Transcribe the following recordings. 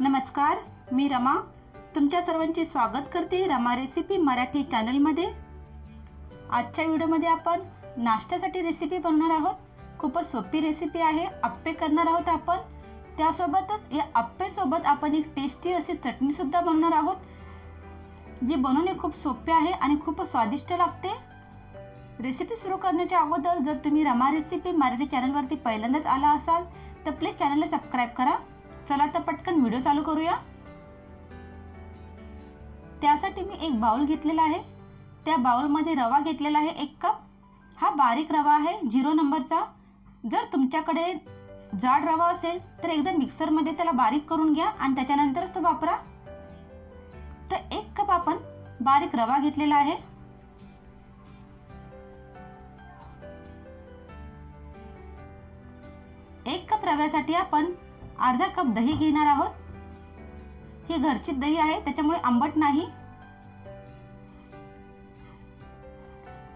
नमस्कार मी रमा. तुमच्या सर्वांचे स्वागत करते रमा रेसिपी मराठी चॅनलमध्ये आजच्या व्हिडिओमध्ये आपण नाश्त्यासाठी रेसिपी बनवणार आहोत. खूपच सोपी रेसिपी आहे आप्पे करणार आहोत आपण. त्यासोबतच या आप्पेसोबत आपण एक टेस्टी अशी चटणीसुद्धा बनवणार आहोत जी बनवणे खूप सोपे आहे आणि खूप स्वादिष्ट लागते. रेसिपी सुरू करण्याच्या अगोदर जर तुम्ही रमा रेसिपी मराठी चॅनलवरती पहिल्यांदाच आला असाल तर प्लीज चॅनलला सबस्क्राईब करा. चला तर पटकन व्हिडिओ चालू करूया. त्यासाठी मी एक बाउल घेतलेला आहे. त्या बाउलमध्ये रवा घेतलेला आहे एक कप. हा बारीक रवा आहे झिरो नंबरचा. जर तुमच्याकडे जाड रवा असेल तर एकदा मिक्सरमध्ये त्याला बारीक करून घ्या आणि त्याच्यानंतरच तो वापरा. तर एक कप आपण बारीक रवा घेतलेला आहे. एक कप रव्यासाठी आपण अर्धा कप दही घेणार आहोत. ही घरची दही आहे त्याच्यामुळे आंबट नाही.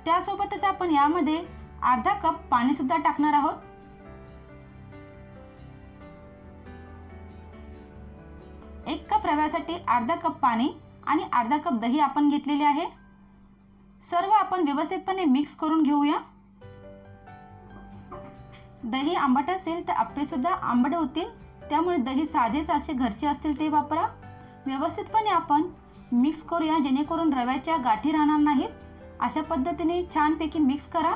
त्यासोबतच आपण यामध्ये अर्धा कप पाणी सुद्धा टाकणार आहोत. एक कप रव्यासाठी अर्धा कप पाणी आणि अर्धा कप दही आपण घेतलेले आहे. सर्व आपण व्यवस्थितपणे मिक्स करून घेऊया. दही आंबट असेल तर आप्पे सुद्धा आंबट होतील. त्यामुळे दही साधेच असे घरचे असतील ते वापरा. व्यवस्थितपणे आपण मिक्स करूया जेणेकरून रव्याच्या गाठी राहणार नाहीत. अशा पद्धतीने छानपैकी मिक्स करा.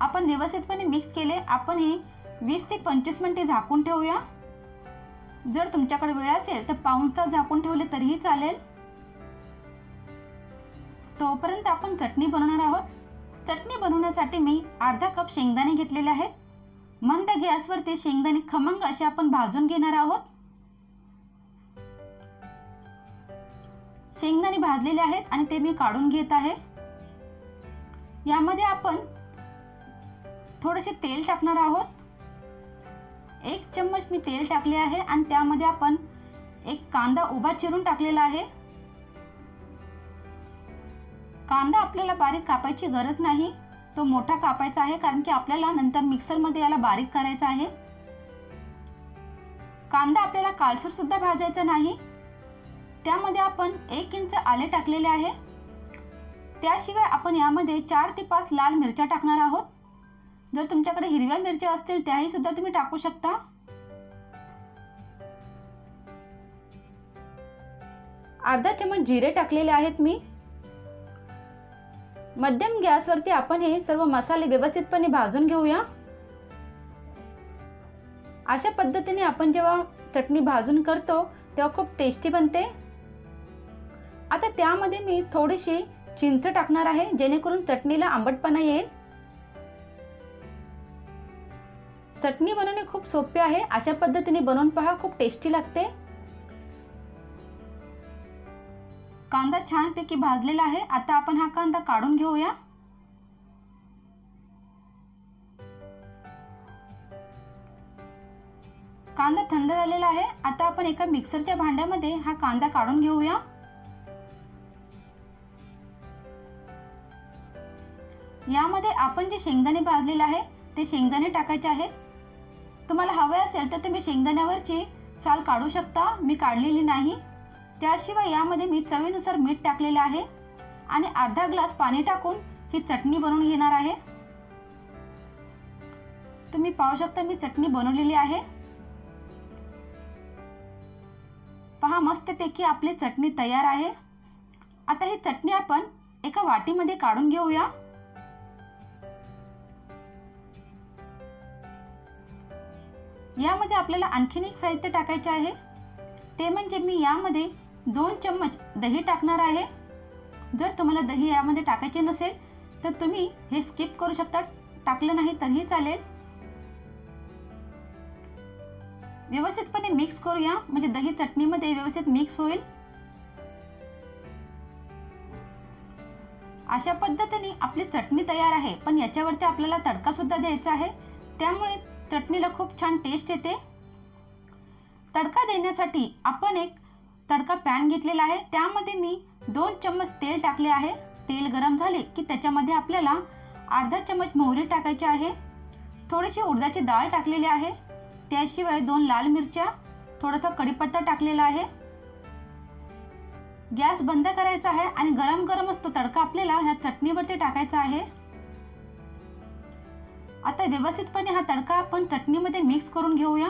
आपण व्यवस्थितपणे मिक्स केले आपण हे वीस ते पंचवीस मिनिटे झाकून ठेवूया. जर तुमच्याकडे वेळ असेल तर पाऊण तास झाकून ठेवले तरीही चालेल. तोपर्यंत आपण चटणी बनवणार आहोत. चटणी बनवण्यासाठी मी अर्धा कप शेंगदाणे घेतलेले आहेत. मंद गॅसवरती शेंगदाणे खमंग असे आपण भाजून घेणार आहोत. शेंगदाणे भाजलेले आहेत आणि ते मी काढून घेत आहे. यामध्ये आपण थोडेसे तेल टाकणार आहोत. एक चम्मच मी तेल टाकले आहे आणि त्यामध्ये आपण एक कांदा उभा चिरून टाकलेला आहे. कांदा आपल्याला बारीक कापायची गरज नाही. तो मोठा कापायचा आहे कारण की आपल्याला नंतर मिक्सरमध्ये याला बारीक करायचा आहे. कांदा आपल्याला काळसर सुद्धा भाजायचा नाही. त्यामध्ये आपण एक इंच आले टाकलेले आहे. त्याशिवाय आपण यामध्ये चार ते पाच लाल मिरच्या टाकणार आहोत. जर तुमच्याकडे हिरव्या मिरच्या असतील त्याही सुद्धा तुम्ही टाकू शकता. अर्धा चमच जिरे टाकलेले आहेत मी. मध्यम गॅसवरती आपण हे सर्व मसाले व्यवस्थितपणे भाजून घेऊया. अशा पद्धतीने आपण जेव्हा चटणी भाजून करतो तेव्हा खूप टेस्टी बनते. आता त्यामध्ये मी थोडीशी चिंच टाकणार आहे जेणेकरून चटणीला आंबटपणा येईल. चटणी बनवणे खूप सोपे आहे अशा पद्धतीने बनवून पहा खूप टेस्टी लागते. कांदा छानपैकी भाजलेला आहे. आता आपण हा कांदा काढून घेऊया. कांदा थंड झालेला आहे. आता आपण एका मिक्सरच्या भांड्यामध्ये हा कांदा काढून घेऊया. यामध्ये आपण जे शेंगदाणे भाजलेले आहे ते शेंगदाणे टाकायचे आहेत तुम्हाला हवे असेल तर तुम्ही शेंगदाण्यावरची साल काढू शकता. मी काढलेली नाही. त्याशिवाय यामध्ये मी चवीनुसार मीठ टाकलेले आहे. आणि अर्धा ग्लास पाणी टाकून ही चटणी बनवून घेणार आहे. तुम्ही पाहू शकता मी चटणी बनवलेली आहे. पहा मस्तपैकी आपली चटणी तयार आहे. आता ही चटणी आपण एका वाटीमध्ये काढून घेऊया. यामध्ये आपल्याला आणखीन एक साहित्य टाकायचे आहे. ते म्हणजे मी यामध्ये दोन चम्मच दही टाकणार आहे. जर तुम्हाला दही यामध्ये टाकायचे नसेल तर तुम्ही हे स्किप करू शकता. टाकलं नाही तरीही चालेल. व्यवस्थितपणे मिक्स करूया. म्हणजे दही चटणीमध्ये व्यवस्थित मिक्स होईल. अशा पद्धतीने आपली चटणी तयार आहे. पण याच्यावरती आपल्याला तडका सुद्धा द्यायचा आहे. त्यामुळे चटणीला खूप छान टेस्ट येते. तडका देण्यासाठी आपण एक तडका पॅन घेतलेला आहे. त्यामध्ये मी दोन चम्मच तेल टाकले आहे. तेल गरम झाले की त्याच्यामध्ये आपल्याला अर्धा चम्मच मोहरी टाकायची आहे. थोडीशी उडदाची डाळ टाकलेली आहे. त्याशिवाय दोन लाल मिरच्या थोडासा कढीपत्ता टाकलेला आहे. गॅस बंद करायचा आहे आणि गरम गरमच तो तडका आपल्याला ह्या चटणीवरती टाकायचा आहे. आता व्यवस्थितपणे हा तडका आपण चटणीमध्ये मिक्स करून घेऊया.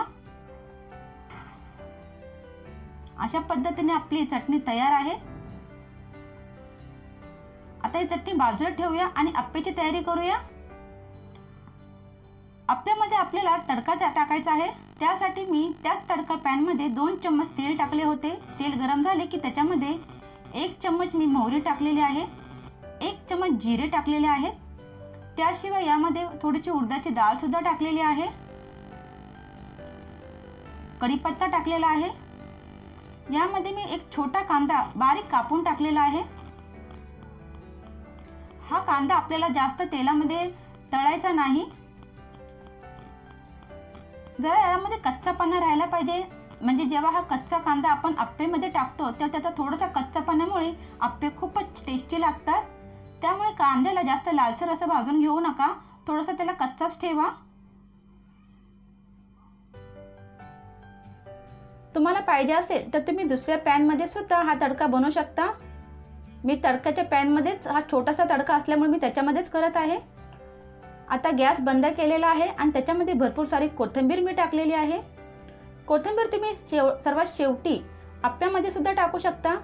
अशा पद्धतीने आपली चटणी तयार आहे. आता ही चटणी बाजूला ठेवूया आणि आप्याची तयारी करूया. अप्प्यामध्ये आपल्याला तडका टाकायचा आहे. त्यासाठी मी त्याच तडका पॅनमध्ये दोन चम्मच तेल टाकले होते. तेल गरम झाले की त्याच्यामध्ये एक चम्मच मी मोहरी टाकलेली आहे. एक चम्मच जिरे टाकलेले आहेत. त्याशिवाय यामध्ये थोडीशी उडदाची डाळ सुद्धा टाकलेली आहे. कढीपत्ता टाकलेला आहे. यामध्ये मी एक छोटा कांदा बारीक कापून टाकलेला आहे. हा कांदा आपल्याला जास्त तेलामध्ये तळायचा नाही. जरा यामध्ये कच्चापणा राहायला पाहिजे. म्हणजे जेव्हा हा कच्चा कांदा आपण आप्पेमध्ये टाकतो तेव्हा त्याचा थोडासा कच्चापणामुळे आप्पे खूपच टेस्टी लागतात. त्यामुळे कांद्याला जास्त लालसर असं भाजून घेऊ नका. थोडासा त्याला कच्चाच ठेवा. तुम्हाला पाहिजे असेल तर तुम्ही दुसऱ्या पॅनमध्ये सुद्धा हा तडका बनवू शकता. मी तडक्याच्या पॅनमध्येच हा छोटासा तडका असल्यामुळे मी त्याच्यामध्येच करत आहे. आता गॅस बंद केलेला आहे आणि त्याच्यामध्ये भरपूर सारी कोथिंबीर मी टाकलेली आहे. कोथिंबीर तुम्ही शेव सर्वात शेवटी आप्यामध्ये सुद्धा टाकू शकता.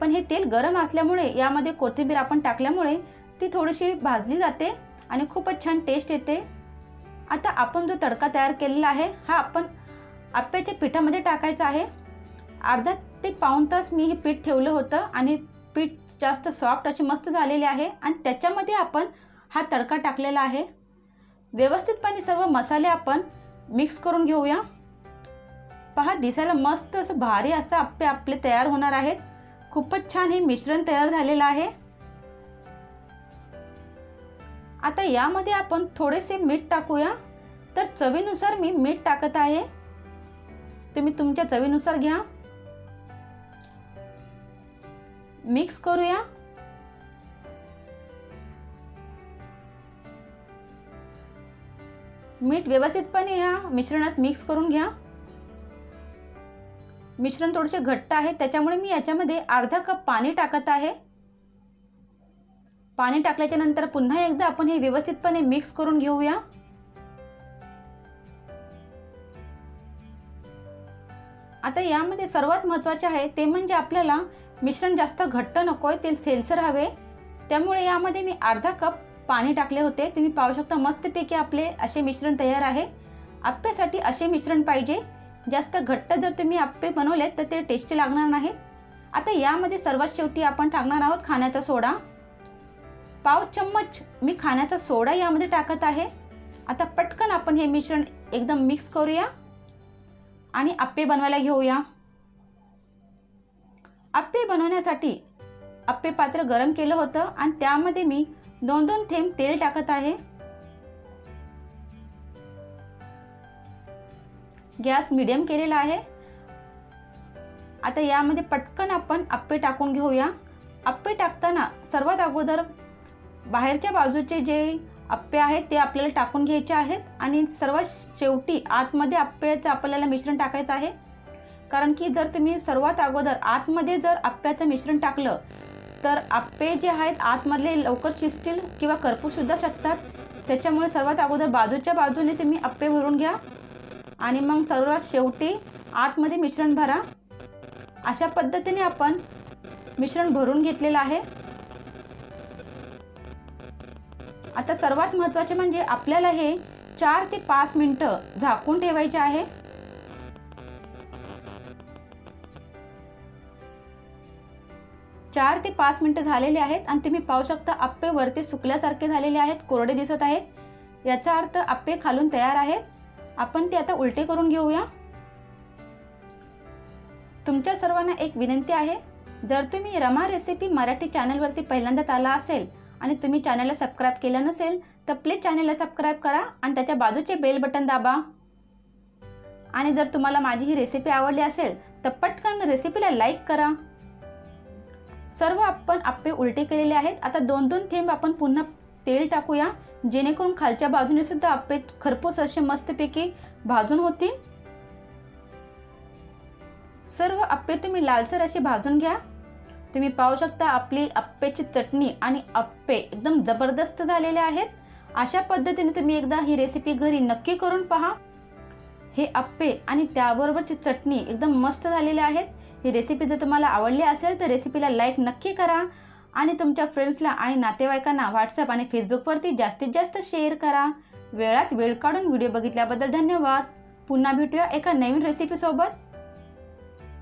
पण हे तेल गरम असल्यामुळे यामध्ये कोथिंबीर आपण टाकल्यामुळे ती थोडीशी भाजली जाते आणि खूपच छान टेस्ट येते. आता आपण जो तडका तयार केलेला आहे हा आपण आप्याच्या पिठामध्ये टाकायचं आहे. अर्धा ते पाऊण तास मी हे पीठ ठेवलं होतं आणि पीठ जास्त सॉफ्ट अशी मस्त झालेली आहे आणि त्याच्यामध्ये आपण हा तडका टाकलेला आहे. व्यवस्थितपणे सर्व मसाले आपण मिक्स करून घेऊया. पहा दिसायला मस्त असं भारी असं आप्पे आपले तयार होणार आहेत. खूपच छान हे मिश्रण तयार झालेलं आहे. आता यामध्ये आपण थोडेसे मीठ टाकूया. तर चवीनुसार मी मीठ टाकत आहे. तुम्ही तुमच्या चवीनुसार घ्या. मिक्स करूया. मीठ व्यवस्थितपणे ह्या मिश्रणात मिक्स करून घ्या. मिश्रण थोडेसे घट्ट आहे त्याच्यामुळे मी याच्यामध्ये अर्धा कप पाणी टाकत आहे. पाणी टाकल्याच्या नंतर पुन्हा एकदा आपण हे व्यवस्थितपणे मिक्स करून घेऊया. आता यामध्ये सर्वात महत्त्वाचे आहे ते म्हणजे आपल्याला मिश्रण जास्त घट्ट नको आहे तेल सेलसर हवे. त्यामुळे यामध्ये मी अर्धा कप पाणी टाकले होते. तुम्ही पाहू शकता मस्तपैकी आपले असे मिश्रण तयार आहे. आप्प्यासाठी असे मिश्रण पाहिजे. जास्त घट्ट जर तुम्ही आप्पे बनवलेत तर ते टेस्टी लागणार नाहीत. आता यामध्ये सर्वात शेवटी आपण टाकणार आहोत खाण्याचा सोडा. पाव चम्मच मी खाण्याचा सोडा यामध्ये टाकत आहे. आता पटकन आपण हे मिश्रण एकदम मिक्स करूया. आणि आप्पे बनवायला घेऊया. आप्पे बनवण्यासाठी आप्पे पात्र गरम केलं होतं आणि त्यामध्ये मी दोन दोन थेंब तेल टाकत आहे. गॅस मिडियम केलेला आहे. आता यामध्ये पटकन आपण आप्पे टाकून घेऊया. आप्पे टाकताना सर्वात अगोदर बाहेरच्या बाजूचे जे आप्पे आहेत ते आपल्याला टाकून घ्यायचे आहेत आणि सर्वात शेवटी आतमध्ये आप्प्याचं आपल्याला मिश्रण टाकायचं आहे. कारण की जर तुम्ही सर्वात अगोदर आतमध्ये जर आप्प्याचं मिश्रण टाकलं तर आप्पे जे आहेत आतमधले लवकर शिजतील किंवा करपूसुद्धा शकतात. त्याच्यामुळे सर्वात अगोदर बाजूच्या बाजूने तुम्ही आप्पे भरून घ्या आणि मग सर्वात शेवटी आतमध्ये मिश्रण भरा. अशा पद्धतीने आपण मिश्रण भरून घेतलेलं आहे. आता सर्वात महत्त्वाचे म्हणजे आपल्याला हे चार ते पाच मिनटं झाकून ठेवायचे आहे. चार ते पाच मिनटं झालेले आहेत आणि तुम्ही पाहू शकता आप्पे वरती सुकल्यासारखे झालेले आहेत कोरडे दिसत आहेत. याचा अर्थ आप्पे खालून तयार आहेत आपण ते आता उलटे करून घेऊया. तुमच्या सर्वांना एक विनंती आहे. जर तुम्ही रमा रेसिपी मराठी चॅनलवरती पहिल्यांदाच आला असेल आणि तुम्ही चॅनलला सबस्क्राईब केलं नसेल तर प्लीज चॅनलला सबस्क्राईब करा आणि त्याच्या बाजूचे बेल बटन दाबा. आणि जर तुम्हाला माझी ही रेसिपी आवडली असेल तर पटकन रेसिपीला लाईक करा. सर्व आपण आप्पे उलटे केलेले आहेत. आता दोन दोन थेंब आपण पुन्हा तेल टाकूया. जेणेकरून खालच्या बाजूने सुद्धा आप्पे खरपूस असे मस्तपैकी भाजून होतील. सर्व आप्पे तुम्ही लालसर असे भाजून घ्या. तुम्ही पाहू शकता आपली अप्पेची चटणी आणि अप्पे एकदम जबरदस्त झालेले आहेत. अशा पद्धतीने तुम्ही एकदा ही रेसिपी घरी नक्की करून पहा. हे अप्पे आणि त्याबरोबरची चटणी एकदम मस्त झालेले आहेत. ही रेसिपी जर तुम्हाला आवडली असेल तर रेसिपीला लाईक नक्की करा आणि तुमच्या फ्रेंड्सला आणि नातेवाईकांना व्हॉट्सअप आणि फेसबुकवरती जास्तीत जास्त शेअर करा. वेळात वेळ काढून व्हिडिओ बघितल्याबद्दल धन्यवाद. पुन्हा भेटूया एका नवीन रेसिपीसोबत